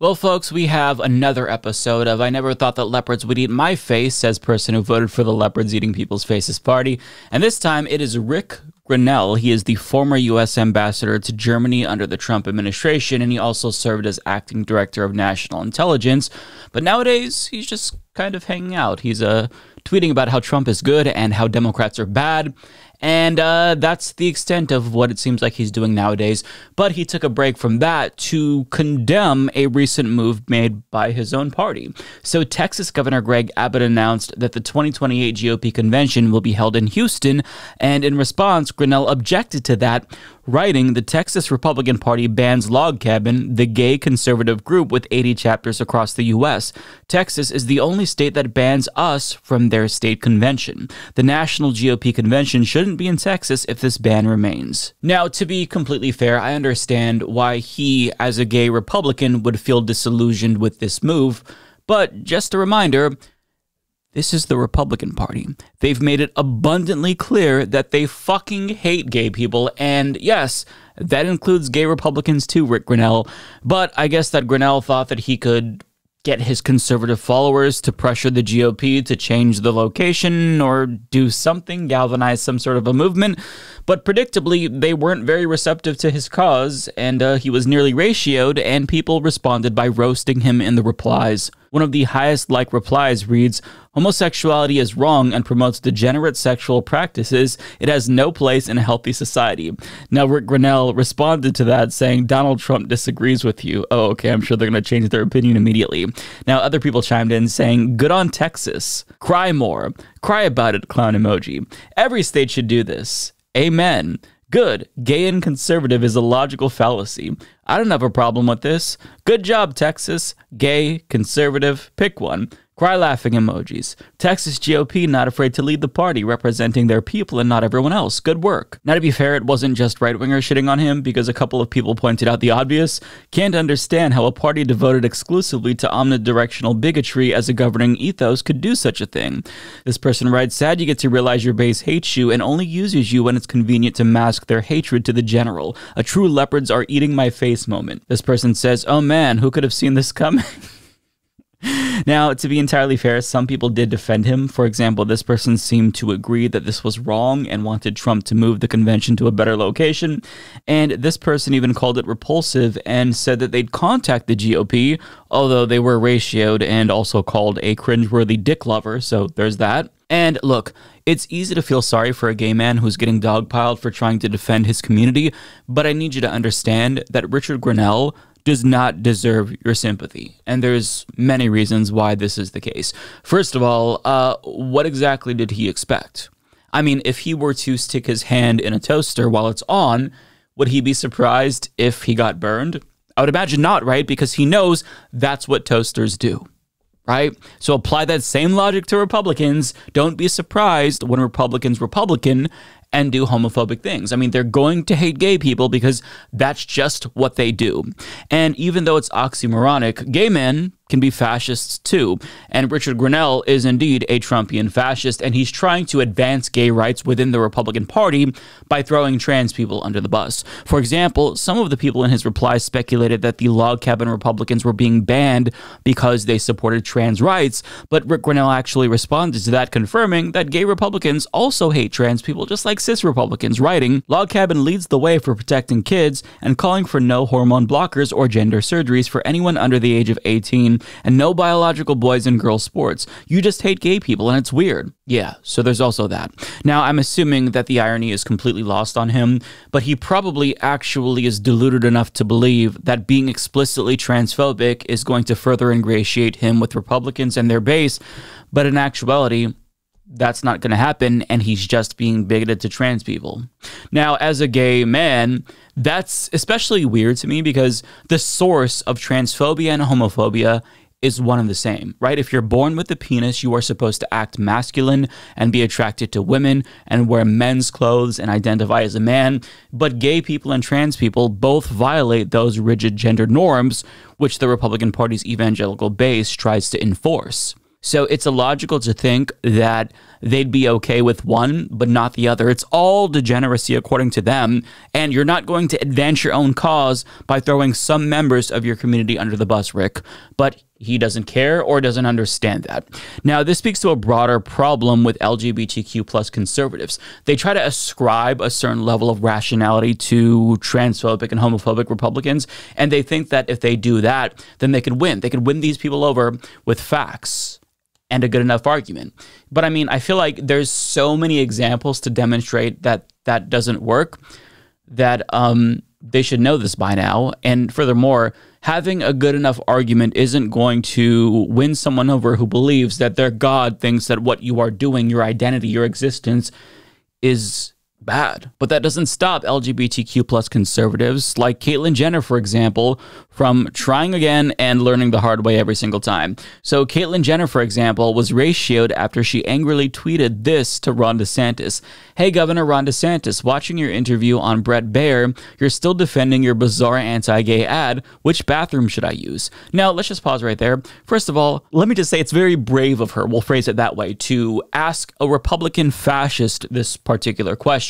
Well, folks, we have another episode of I Never Thought That Leopards Would Eat My Face, says person who voted for the Leopards Eating People's Faces party. And this time it is Rick Grenell. He is the former U.S. ambassador to Germany under the Trump administration, and he also served as acting director of national intelligence. But nowadays, he's just kind of hanging out. He's uh, tweeting about how Trump is good and how Democrats are bad. And uh, that's the extent of what it seems like he's doing nowadays. But he took a break from that to condemn a recent move made by his own party. So, Texas Governor Greg Abbott announced that the 2028 GOP convention will be held in Houston. And in response, Grenell objected to that, writing The Texas Republican Party bans Log Cabin, the gay conservative group with 80 chapters across the U.S. Texas is the only state that bans us from their state convention. The national GOP convention shouldn't be in Texas if this ban remains. Now, to be completely fair, I understand why he, as a gay Republican, would feel disillusioned with this move, but just a reminder, this is the Republican Party. They've made it abundantly clear that they fucking hate gay people. And yes, that includes gay Republicans too, Rick Grenell. But I guess that Grenell thought that he could get his conservative followers to pressure the GOP to change the location or do something, galvanize some sort of a movement. But predictably, they weren't very receptive to his cause, and uh, he was nearly ratioed, and people responded by roasting him in the replies. One of the highest like replies reads Homosexuality is wrong and promotes degenerate sexual practices. It has no place in a healthy society. Now, Rick Grenell responded to that saying Donald Trump disagrees with you. Oh, okay, I'm sure they're going to change their opinion immediately. Now, other people chimed in saying, Good on Texas. Cry more. Cry about it, clown emoji. Every state should do this. Amen. Good. Gay and conservative is a logical fallacy. I don't have a problem with this. Good job, Texas. Gay, conservative, pick one. Cry laughing emojis. Texas GOP not afraid to lead the party, representing their people and not everyone else. Good work. Now, to be fair, it wasn't just right wingers shitting on him because a couple of people pointed out the obvious. Can't understand how a party devoted exclusively to omnidirectional bigotry as a governing ethos could do such a thing. This person writes Sad you get to realize your base hates you and only uses you when it's convenient to mask their hatred to the general. A true leopards are eating my face moment. This person says, Oh man, who could have seen this coming? Now, to be entirely fair, some people did defend him. For example, this person seemed to agree that this was wrong and wanted Trump to move the convention to a better location. And this person even called it repulsive and said that they'd contact the GOP, although they were ratioed and also called a cringeworthy dick lover. So there's that. And look, it's easy to feel sorry for a gay man who's getting dogpiled for trying to defend his community, but I need you to understand that Richard Grenell does not deserve your sympathy. And there's many reasons why this is the case. First of all, uh, what exactly did he expect? I mean, if he were to stick his hand in a toaster while it's on, would he be surprised if he got burned? I would imagine not, right? Because he knows that's what toasters do, right? So apply that same logic to Republicans. Don't be surprised when Republicans Republican and do homophobic things. I mean, they're going to hate gay people because that's just what they do. And even though it's oxymoronic, gay men can be fascists too. And Richard Grenell is indeed a Trumpian fascist, and he's trying to advance gay rights within the Republican Party by throwing trans people under the bus. For example, some of the people in his replies speculated that the log cabin Republicans were being banned because they supported trans rights, but Rick Grenell actually responded to that, confirming that gay Republicans also hate trans people just like cis Republicans, writing, Log Cabin leads the way for protecting kids and calling for no hormone blockers or gender surgeries for anyone under the age of 18 and no biological boys and girls sports. You just hate gay people and it's weird. Yeah, so there's also that. Now, I'm assuming that the irony is completely lost on him, but he probably actually is deluded enough to believe that being explicitly transphobic is going to further ingratiate him with Republicans and their base, but in actuality, that's not going to happen, and he's just being bigoted to trans people. Now, as a gay man, that's especially weird to me because the source of transphobia and homophobia is one and the same, right? If you're born with a penis, you are supposed to act masculine and be attracted to women and wear men's clothes and identify as a man. But gay people and trans people both violate those rigid gender norms, which the Republican Party's evangelical base tries to enforce. So it's illogical to think that they'd be okay with one, but not the other. It's all degeneracy according to them. And you're not going to advance your own cause by throwing some members of your community under the bus, Rick. But he doesn't care or doesn't understand that. Now, this speaks to a broader problem with LGBTQ plus conservatives. They try to ascribe a certain level of rationality to transphobic and homophobic Republicans, and they think that if they do that, then they could win. They could win these people over with facts and a good enough argument. But I mean, I feel like there's so many examples to demonstrate that that doesn't work that um, they should know this by now. And furthermore, having a good enough argument isn't going to win someone over who believes that their God thinks that what you are doing, your identity, your existence, is bad. But that doesn't stop LGBTQ plus conservatives like Caitlyn Jenner, for example, from trying again and learning the hard way every single time. So Caitlyn Jenner, for example, was ratioed after she angrily tweeted this to Ron DeSantis. Hey, Governor Ron DeSantis, watching your interview on Bret Baier, you're still defending your bizarre anti-gay ad. Which bathroom should I use? Now, let's just pause right there. First of all, let me just say it's very brave of her, we'll phrase it that way, to ask a Republican fascist this particular question.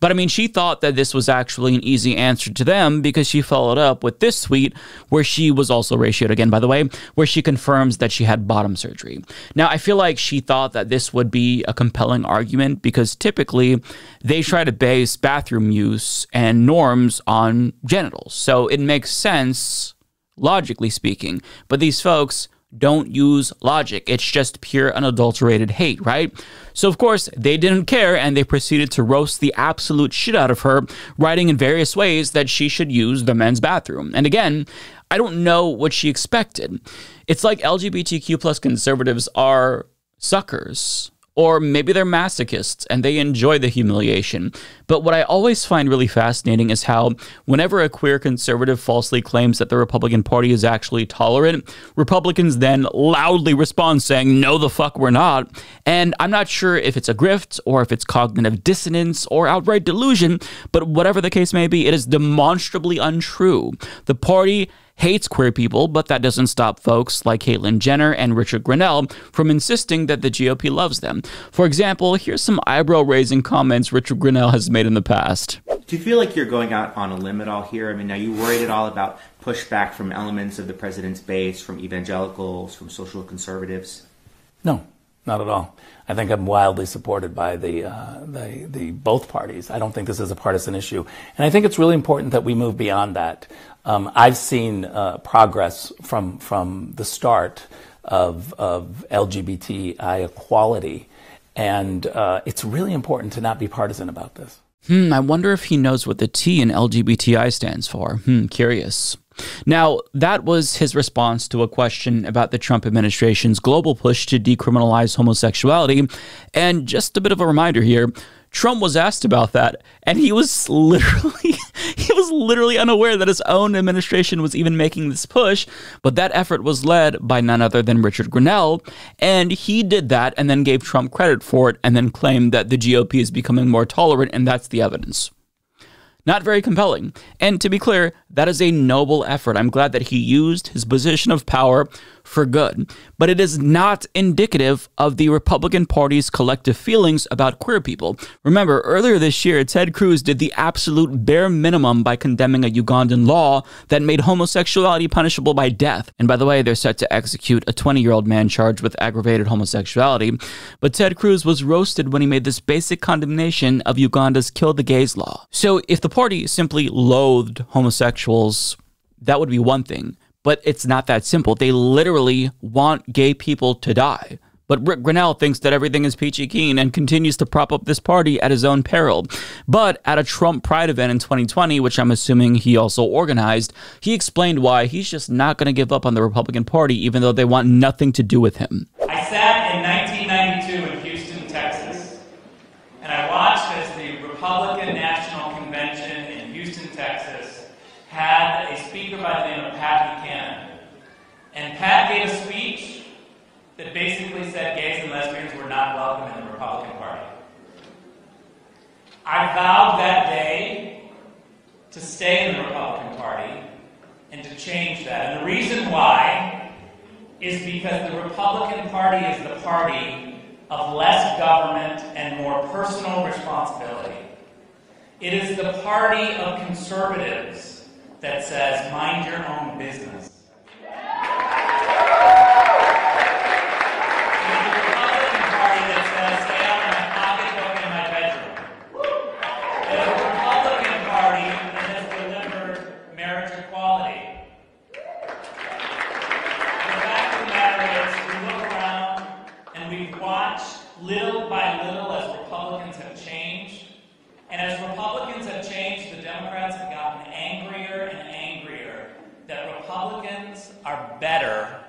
But I mean, she thought that this was actually an easy answer to them because she followed up with this tweet where she was also ratioed again, by the way, where she confirms that she had bottom surgery. Now, I feel like she thought that this would be a compelling argument because typically they try to base bathroom use and norms on genitals. So it makes sense, logically speaking. But these folks, don't use logic. It's just pure unadulterated hate, right? So, of course, they didn't care and they proceeded to roast the absolute shit out of her, writing in various ways that she should use the men's bathroom. And again, I don't know what she expected. It's like LGBTQ plus conservatives are suckers or maybe they're masochists and they enjoy the humiliation. But what I always find really fascinating is how, whenever a queer conservative falsely claims that the Republican Party is actually tolerant, Republicans then loudly respond saying, No, the fuck, we're not. And I'm not sure if it's a grift or if it's cognitive dissonance or outright delusion, but whatever the case may be, it is demonstrably untrue. The party hates queer people, but that doesn't stop folks like Caitlyn Jenner and Richard Grenell from insisting that the GOP loves them. For example, here's some eyebrow raising comments Richard Grenell has made in the past. Do you feel like you're going out on a limb at all here? I mean, are you worried at all about pushback from elements of the president's base, from evangelicals, from social conservatives? No, not at all. I think I'm wildly supported by the, uh, the, the both parties. I don't think this is a partisan issue, and I think it's really important that we move beyond that. Um, I've seen uh, progress from from the start of of LGBTI equality, and uh, it's really important to not be partisan about this. Hmm, I wonder if he knows what the T in LGBTI stands for. Hmm, curious. Now, that was his response to a question about the Trump administration's global push to decriminalize homosexuality. And just a bit of a reminder here Trump was asked about that, and he was literally he was literally unaware that his own administration was even making this push. But that effort was led by none other than Richard Grenell, and he did that and then gave Trump credit for it, and then claimed that the GOP is becoming more tolerant, and that's the evidence. Not very compelling. And to be clear, that is a noble effort. I'm glad that he used his position of power for good. But it is not indicative of the Republican Party's collective feelings about queer people. Remember, earlier this year, Ted Cruz did the absolute bare minimum by condemning a Ugandan law that made homosexuality punishable by death. And by the way, they're set to execute a 20 year old man charged with aggravated homosexuality. But Ted Cruz was roasted when he made this basic condemnation of Uganda's Kill the Gays law. So if the party simply loathed homosexuals, that would be one thing but it's not that simple. They literally want gay people to die. But Rick Grenell thinks that everything is peachy keen and continues to prop up this party at his own peril. But at a Trump Pride event in 2020, which I'm assuming he also organized, he explained why he's just not going to give up on the Republican Party, even though they want nothing to do with him. I sat in 1992 in Houston, Texas, and I watched as the Republican National Convention in Houston, Texas, had a speaker by the name of Pat Buchanan. And Pat gave a speech that basically said gays and lesbians were not welcome in the Republican Party. I vowed that day to stay in the Republican Party and to change that. And the reason why is because the Republican Party is the party of less government and more personal responsibility. It is the party of conservatives that says, mind your own business. little by little as Republicans have changed. And as Republicans have changed, the Democrats have gotten angrier and angrier that Republicans are better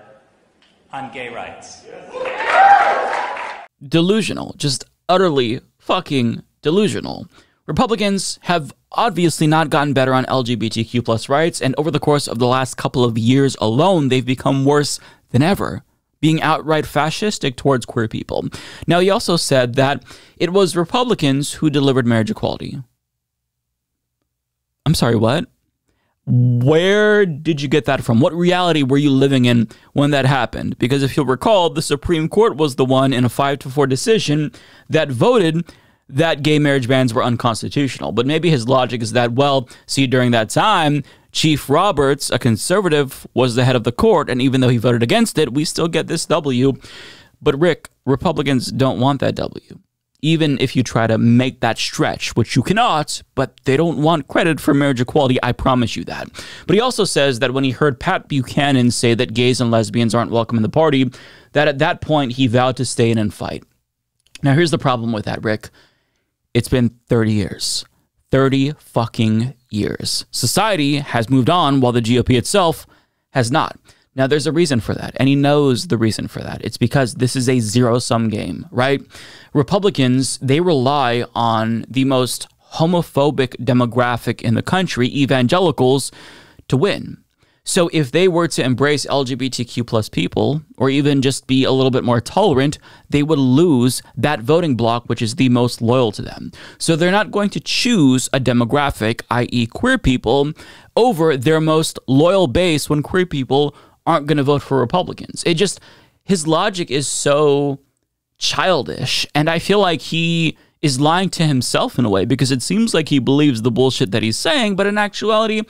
on gay rights. Delusional. Just utterly fucking delusional. Republicans have obviously not gotten better on LGBTQ plus rights, and over the course of the last couple of years alone, they've become worse than ever being outright fascistic towards queer people. Now, he also said that it was Republicans who delivered marriage equality. I'm sorry, what? Where did you get that from? What reality were you living in when that happened? Because if you'll recall, the Supreme Court was the one in a 5 to 4 decision that voted that gay marriage bans were unconstitutional. But maybe his logic is that, well, see, during that time, Chief Roberts, a conservative, was the head of the court, and even though he voted against it, we still get this W. But Rick, Republicans don't want that W. Even if you try to make that stretch, which you cannot, but they don't want credit for marriage equality, I promise you that. But he also says that when he heard Pat Buchanan say that gays and lesbians aren't welcome in the party, that at that point he vowed to stay in and fight. Now, here's the problem with that, Rick. It's been 30 years. 30 fucking years. Society has moved on while the GOP itself has not. Now, there's a reason for that, and he knows the reason for that. It's because this is a zero sum game, right? Republicans, they rely on the most homophobic demographic in the country, evangelicals, to win. So if they were to embrace LGBTQ plus people, or even just be a little bit more tolerant, they would lose that voting bloc, which is the most loyal to them. So they're not going to choose a demographic, i.e., queer people, over their most loyal base when queer people aren't going to vote for Republicans. It just, his logic is so childish. And I feel like he is lying to himself in a way because it seems like he believes the bullshit that he's saying, but in actuality,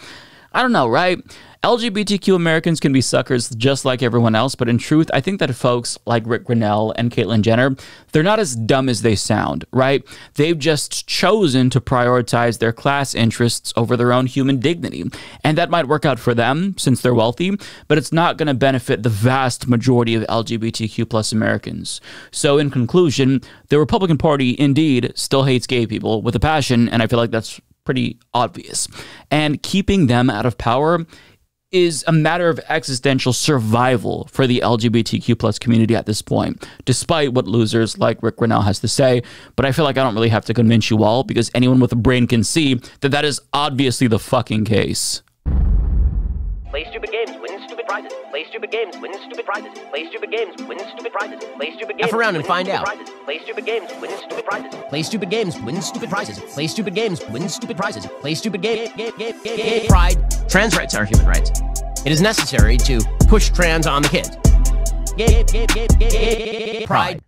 I don't know, right? LGBTQ Americans can be suckers just like everyone else, but in truth, I think that folks like Rick Grenell and Caitlyn Jenner, they're not as dumb as they sound, right? They've just chosen to prioritize their class interests over their own human dignity. And that might work out for them since they're wealthy, but it's not going to benefit the vast majority of LGBTQ plus Americans. So in conclusion, the Republican Party indeed still hates gay people with a passion, and I feel like that's pretty obvious. And keeping them out of power is a matter of existential survival for the LGBTQ plus community at this point, despite what losers like Rick Grenell has to say. But I feel like I don't really have to convince you all because anyone with a brain can see that that is obviously the fucking case. Play stupid games, prizes. Play stupid games, win stupid prizes. Play stupid games, win stupid prizes. Play stupid games. F around and find out. Prizes. Play stupid games, win stupid prizes. Play stupid games, win stupid prizes. Play stupid games, win stupid prizes. Play stupid game, game, game, game. Pride. Trans rights are human rights. It is necessary to push trans on the kids. Pride.